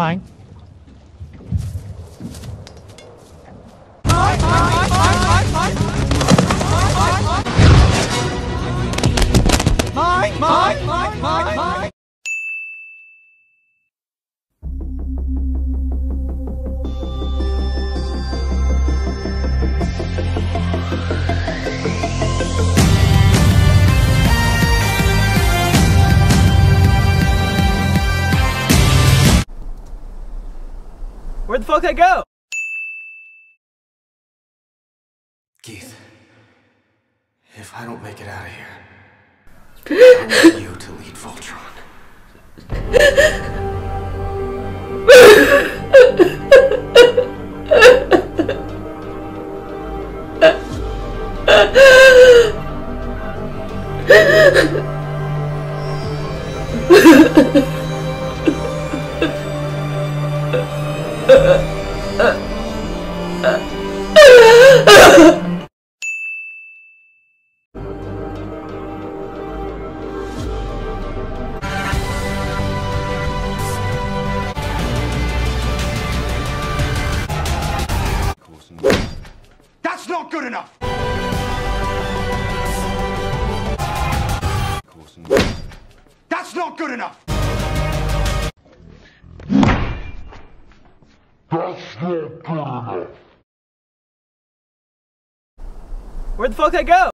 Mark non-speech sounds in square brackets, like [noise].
Mine. Mine, mine, mine, mine, mine. Where'd the fuck I go? Keith, if I don't make it out of here, [laughs] I want you to lead Voltron. [laughs] That's not good enough! That's not good enough! Where'd the fuck I go?